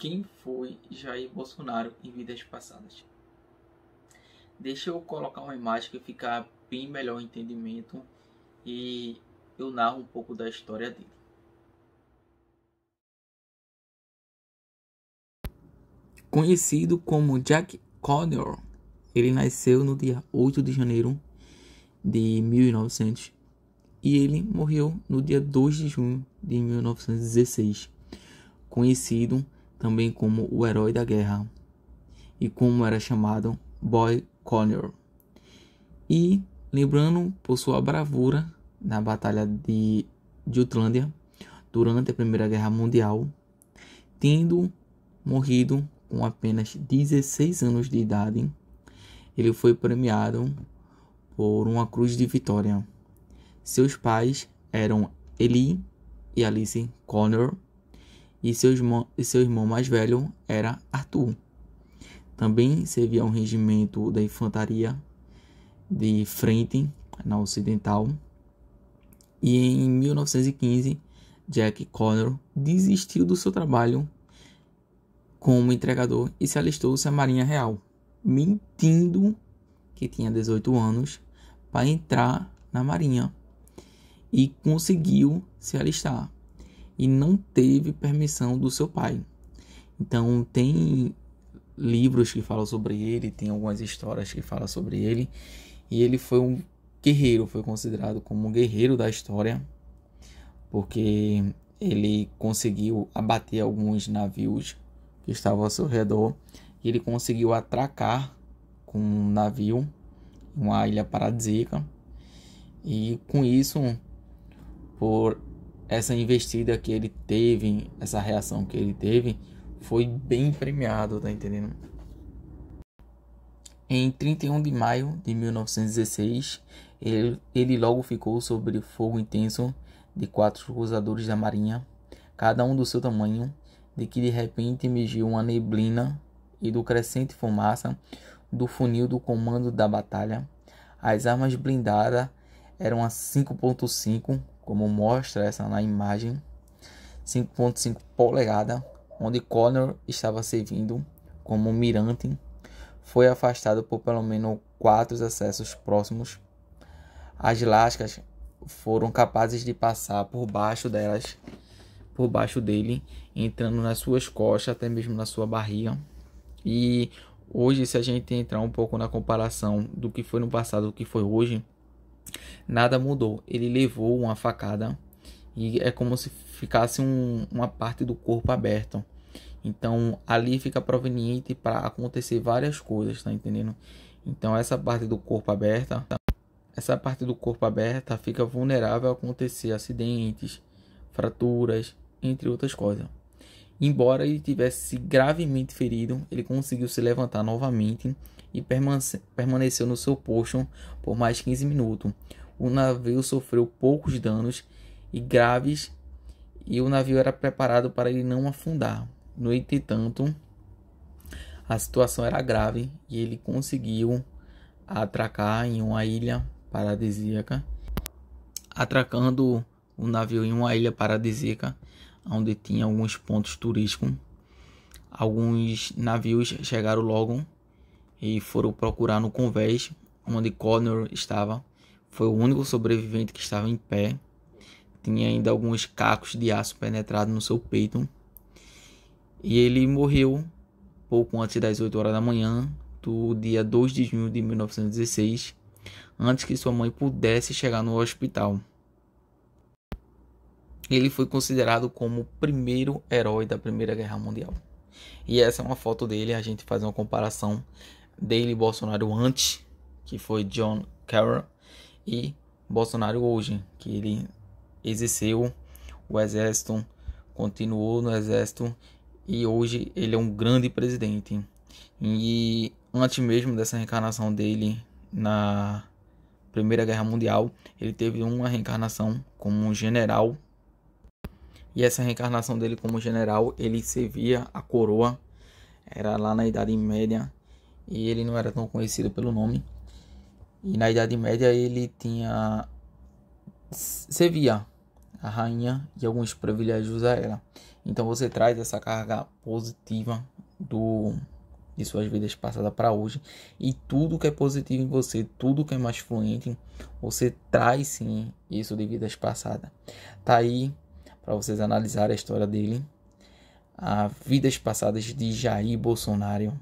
quem foi Jair Bolsonaro em vidas passadas. Deixa eu colocar uma imagem que fica bem melhor o entendimento e eu narro um pouco da história dele. Conhecido como Jack Connor, ele nasceu no dia 8 de janeiro de 1900 e ele morreu no dia 2 de junho de 1916, conhecido também como o herói da guerra e como era chamado Boy Connor. E lembrando por sua bravura na Batalha de Jutlândia durante a Primeira Guerra Mundial, tendo morrido com apenas 16 anos de idade, ele foi premiado por uma cruz de vitória. Seus pais eram Eli e Alice Connor e seu irmão, e seu irmão mais velho era Arthur. Também servia um regimento da infantaria de frente na Ocidental. E em 1915, Jack Connor desistiu do seu trabalho como entregador e se alistou-se à Marinha Real, mentindo que tinha 18 anos para entrar na Marinha e conseguiu se alistar e não teve permissão do seu pai. Então tem livros que falam sobre ele, tem algumas histórias que falam sobre ele e ele foi um guerreiro, foi considerado como um guerreiro da história, porque ele conseguiu abater alguns navios que estavam ao seu redor e ele conseguiu atracar com um navio uma ilha paradisíaca e com isso por essa investida que ele teve, essa reação que ele teve, foi bem premiado, tá entendendo? Em 31 de maio de 1916, ele, ele logo ficou sob fogo intenso de quatro cruzadores da marinha, cada um do seu tamanho, de que de repente emergiu uma neblina e do crescente fumaça do funil do comando da batalha. As armas blindadas eram a 5.5, como mostra essa na imagem, 5.5 polegada, onde Connor estava servindo como mirante, foi afastado por pelo menos quatro acessos próximos. As lascas foram capazes de passar por baixo delas, por baixo dele, entrando nas suas costas, até mesmo na sua barriga. E hoje, se a gente entrar um pouco na comparação do que foi no passado, do que foi hoje, nada mudou. Ele levou uma facada e é como se ficasse um, uma parte do corpo aberto. Então ali fica proveniente para acontecer várias coisas, tá entendendo? Então essa parte do corpo aberta, essa parte do corpo aberta fica vulnerável a acontecer acidentes, fraturas, entre outras coisas. Embora ele tivesse gravemente ferido, ele conseguiu se levantar novamente e permaneceu no seu posto por mais 15 minutos. O navio sofreu poucos danos e graves e o navio era preparado para ele não afundar. No entanto, a situação era grave e ele conseguiu atracar em uma ilha paradisíaca, atracando o navio em uma ilha paradisíaca onde tinha alguns pontos turísticos. Alguns navios chegaram logo e foram procurar no convés onde Connor estava. Foi o único sobrevivente que estava em pé. Tinha ainda alguns cacos de aço penetrado no seu peito. E ele morreu pouco antes das 8 horas da manhã do dia 2 de junho de 1916, antes que sua mãe pudesse chegar no hospital. Ele foi considerado como o primeiro herói da Primeira Guerra Mundial. E essa é uma foto dele, a gente faz uma comparação dele Bolsonaro antes, que foi John Carroll, e Bolsonaro hoje, que ele exerceu o exército, continuou no exército e hoje ele é um grande presidente. E antes mesmo dessa reencarnação dele na Primeira Guerra Mundial, ele teve uma reencarnação como um general. E essa reencarnação dele como general, ele servia a coroa, era lá na Idade Média e ele não era tão conhecido pelo nome. E na Idade Média ele tinha servia a rainha e alguns privilégios a ela. Então você traz essa carga positiva do de suas vidas passadas para hoje e tudo que é positivo em você, tudo que é mais fluente, você traz sim isso de vidas passadas. Tá aí para vocês analisarem a história dele, a vidas passadas de Jair Bolsonaro